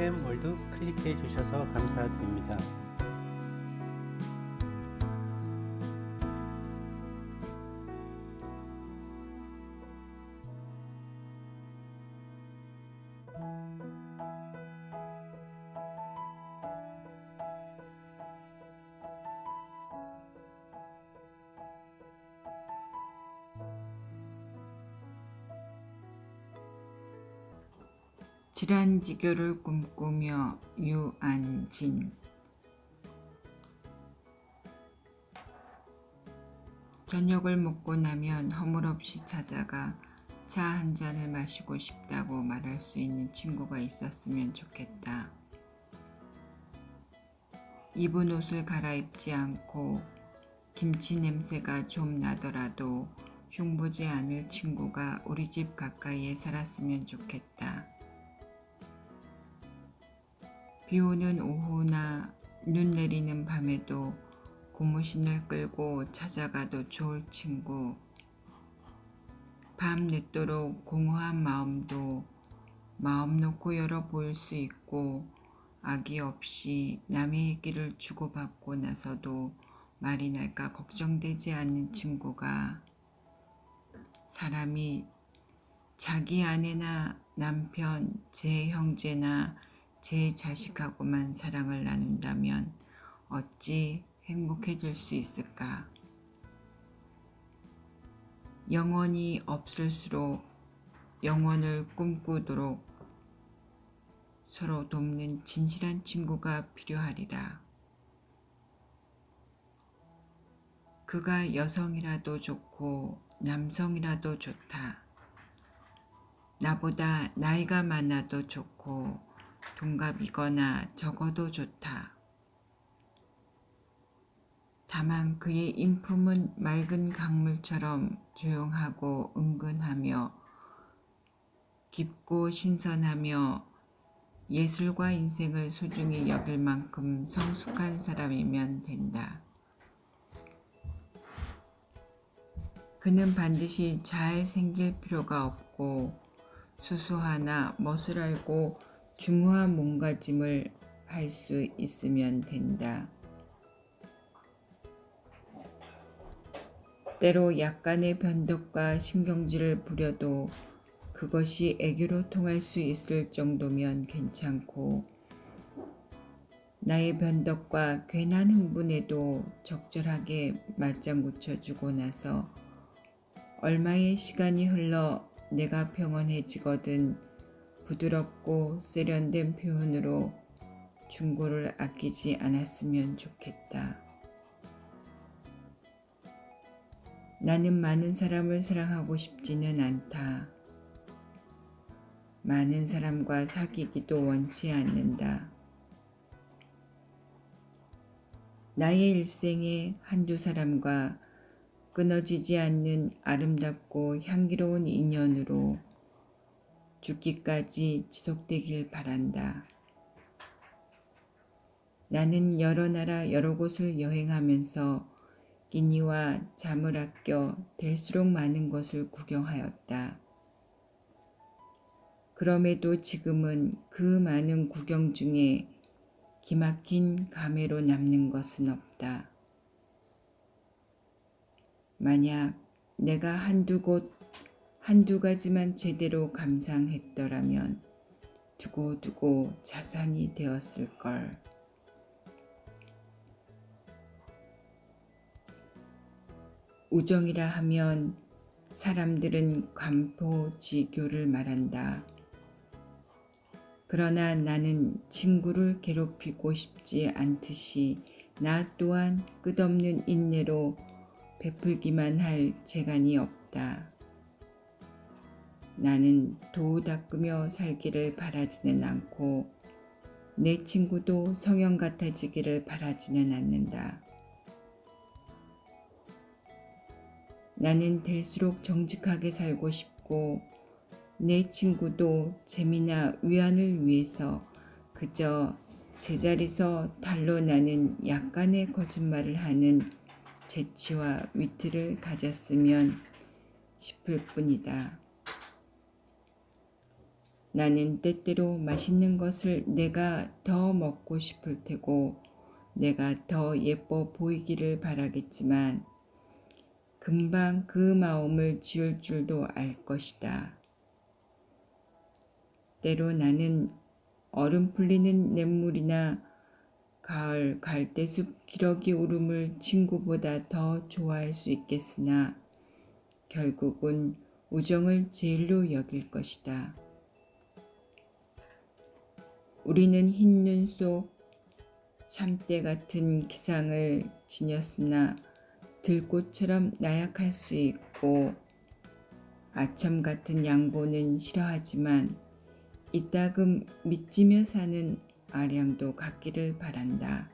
TM월드 클릭해 주셔서 감사드립니다. 질환지교를 꿈꾸며 유안진 저녁을 먹고 나면 허물없이 찾아가 차 한 잔을 마시고 싶다고 말할 수 있는 친구가 있었으면 좋겠다. 입은 옷을 갈아입지 않고 김치 냄새가 좀 나더라도 흉보지 않을 친구가 우리 집 가까이에 살았으면 좋겠다. 비 오는 오후나 눈 내리는 밤에도 고무신을 끌고 찾아가도 좋을 친구. 밤 늦도록 공허한 마음도 마음 놓고 열어 보일 수 있고 악의 없이 남의 얘기를 주고받고 나서도 말이 날까 걱정되지 않는 친구가 사람이 자기 아내나 남편, 제 형제나 제 자식하고만 사랑을 나눈다면 어찌 행복해질 수 있을까? 영원히 없을수록 영원을 꿈꾸도록 서로 돕는 진실한 친구가 필요하리라. 그가 여성이라도 좋고 남성이라도 좋다. 나보다 나이가 많아도 좋고 동갑이거나 적어도 좋다. 다만 그의 인품은 맑은 강물처럼 조용하고 은근하며 깊고 신선하며 예술과 인생을 소중히 여길 만큼 성숙한 사람이면 된다. 그는 반드시 잘 생길 필요가 없고 수수하나 멋을 알고 중후한 몸가짐을 할 수 있으면 된다. 때로 약간의 변덕과 신경질을 부려도 그것이 애교로 통할 수 있을 정도면 괜찮고 나의 변덕과 괜한 흥분에도 적절하게 맞장구 쳐주고 나서 얼마의 시간이 흘러 내가 평온해지거든 부드럽고 세련된 표현으로 중고를 아끼지 않았으면 좋겠다. 나는 많은 사람을 사랑하고 싶지는 않다. 많은 사람과 사귀기도 원치 않는다. 나의 일생에 한두 사람과 끊어지지 않는 아름답고 향기로운 인연으로 죽기까지 지속되길 바란다. 나는 여러 나라 여러 곳을 여행하면서 끼니와 잠을 아껴 될수록 많은 것을 구경하였다. 그럼에도 지금은 그 많은 구경 중에 기막힌 감회로 남는 것은 없다. 만약 내가 한두 곳, 한두 가지만 제대로 감상했더라면 두고두고 자산이 되었을걸. 우정이라 하면 사람들은 관포지교를 말한다. 그러나 나는 친구를 괴롭히고 싶지 않듯이 나 또한 끝없는 인내로 베풀기만 할 재간이 없다. 나는 도 닦으며 살기를 바라지는 않고 내 친구도 성형 같아지기를 바라지는 않는다. 나는 될수록 정직하게 살고 싶고 내 친구도 재미나 위안을 위해서 그저 제자리서 달로 나는 약간의 거짓말을 하는 재치와 위트를 가졌으면 싶을 뿐이다. 나는 때때로 맛있는 것을 내가 더 먹고 싶을 테고 내가 더 예뻐 보이기를 바라겠지만 금방 그 마음을 지울 줄도 알 것이다. 때로 나는 얼음 풀리는 냇물이나 가을 갈대숲 기러기 울음을 친구보다 더 좋아할 수 있겠으나 결국은 우정을 제일로 여길 것이다. 우리는 흰 눈 속 참대 같은 기상을 지녔으나 들꽃처럼 나약할 수 있고 아참 같은 양보는 싫어하지만 이따금 믿지며 사는 아량도 갖기를 바란다.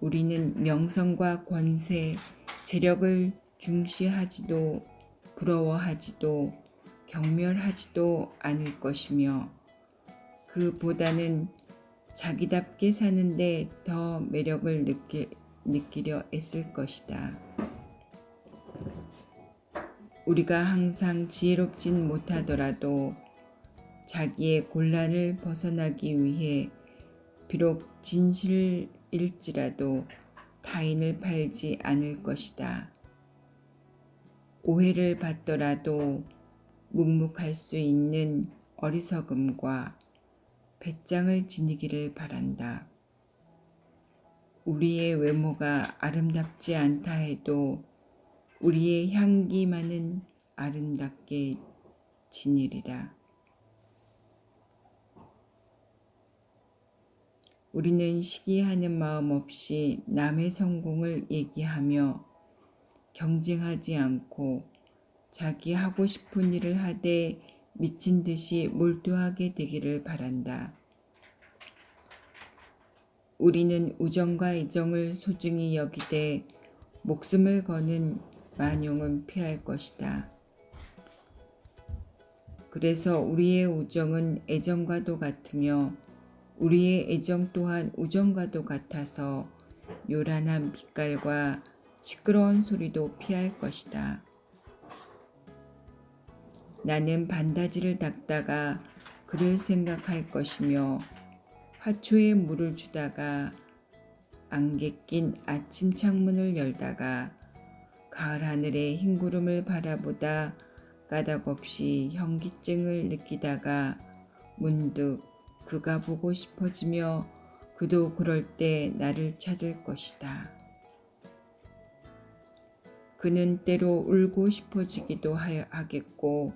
우리는 명성과 권세, 재력을 중시하지도 부러워하지도 경멸하지도 않을 것이며 그보다는 자기답게 사는데 더 매력을 느끼, 느끼려 애쓸 것이다. 우리가 항상 지혜롭진 못하더라도 자기의 곤란을 벗어나기 위해 비록 진실일지라도 타인을 팔지 않을 것이다. 오해를 받더라도 묵묵할 수 있는 어리석음과 배짱을 지니기를 바란다. 우리의 외모가 아름답지 않다 해도 우리의 향기만은 아름답게 지니리라. 우리는 시기하는 마음 없이 남의 성공을 얘기하며 경쟁하지 않고 자기 하고 싶은 일을 하되 미친 듯이 몰두하게 되기를 바란다. 우리는 우정과 애정을 소중히 여기되 목숨을 거는 만용은 피할 것이다. 그래서 우리의 우정은 애정과도 같으며 우리의 애정 또한 우정과도 같아서 요란한 빛깔과 시끄러운 소리도 피할 것이다. 나는 반다지를 닦다가 그를 생각할 것이며 화초에 물을 주다가 안개 낀 아침 창문을 열다가 가을 하늘의 흰 구름을 바라보다 까닭없이 현기증을 느끼다가 문득 그가 보고 싶어지며 그도 그럴 때 나를 찾을 것이다. 그는 때로 울고 싶어지기도 하겠고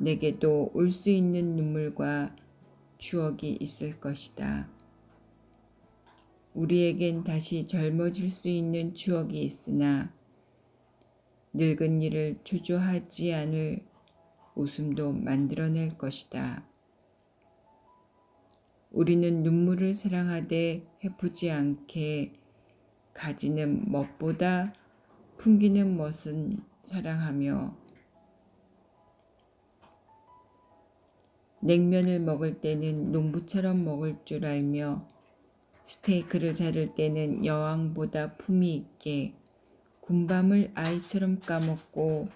내게도 울수 있는 눈물과 추억이 있을 것이다. 우리에겐 다시 젊어질 수 있는 추억이 있으나 늙은 이를 주저하지 않을 웃음도 만들어낼 것이다. 우리는 눈물을 사랑하되 해프지 않게 가지는 멋보다 풍기는 멋은 사랑하며 냉면을 먹을 때는 농부처럼 먹을 줄 알며 스테이크를 자를 때는 여왕보다 품위 있게 군밤을 아이처럼 까먹고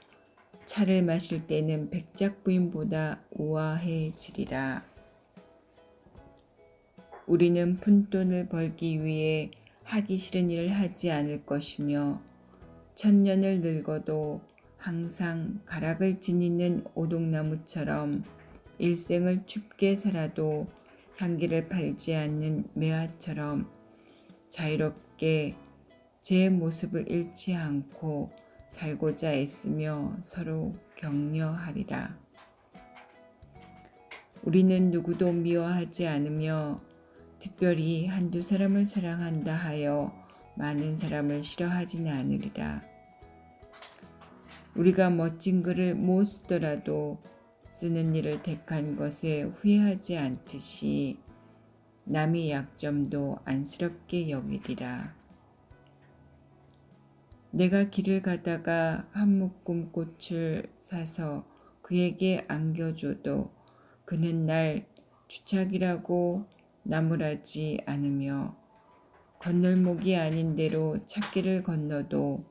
차를 마실 때는 백작 부인보다 우아해지리라. 우리는 푼돈을 벌기 위해 하기 싫은 일을 하지 않을 것이며 천년을 늙어도 항상 가락을 지니는 오동나무처럼 일생을 춥게 살아도 향기를 팔지 않는 매화처럼 자유롭게 제 모습을 잃지 않고 살고자 애쓰며 서로 격려하리라. 우리는 누구도 미워하지 않으며 특별히 한두 사람을 사랑한다 하여 많은 사람을 싫어하지는 않으리라. 우리가 멋진 글을 못 쓰더라도 쓰는 일을 택한 것에 후회하지 않듯이 남의 약점도 안쓰럽게 여기리라. 내가 길을 가다가 한 묶음 꽃을 사서 그에게 안겨줘도 그는 날 주착이라고 나무라지 않으며 건널목이 아닌 대로 찾기를 건너도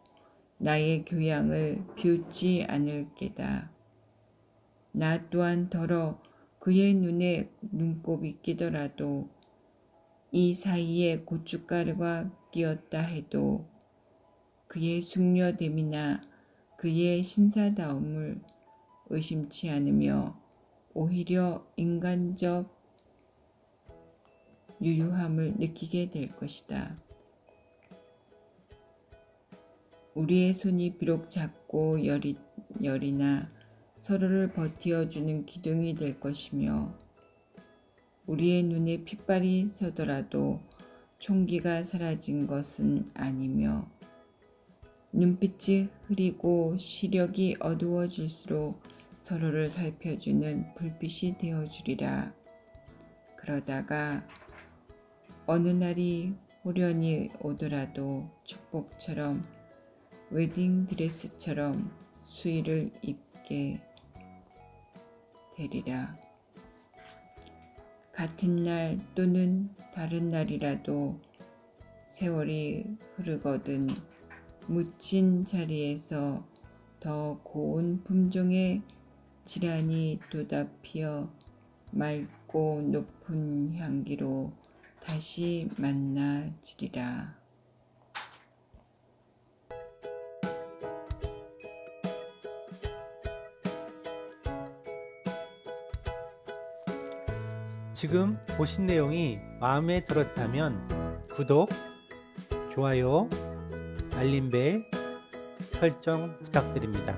나의 교양을 비웃지 않을 게다. 나 또한 더러 그의 눈에 눈곱이 끼더라도 이 사이에 고춧가루가 끼었다 해도 그의 숙녀됨이나 그의 신사다움을 의심치 않으며 오히려 인간적 유유함을 느끼게 될 것이다. 우리의 손이 비록 작고 열이, 열이나 서로를 버티어주는 기둥이 될 것이며 우리의 눈에 핏발이 서더라도 총기가 사라진 것은 아니며 눈빛이 흐리고 시력이 어두워질수록 서로를 살펴주는 불빛이 되어주리라. 그러다가 어느 날이 호련히 오더라도 축복처럼 웨딩 드레스처럼 수의를 입게 되리라. 같은 날 또는 다른 날이라도 세월이 흐르거든 묻힌 자리에서 더 고운 품종의 질환이 돋아 피어 맑고 높은 향기로 다시 만나지리라. 지금 보신 내용이 마음에 들었다면 구독, 좋아요, 알림벨 설정 부탁드립니다.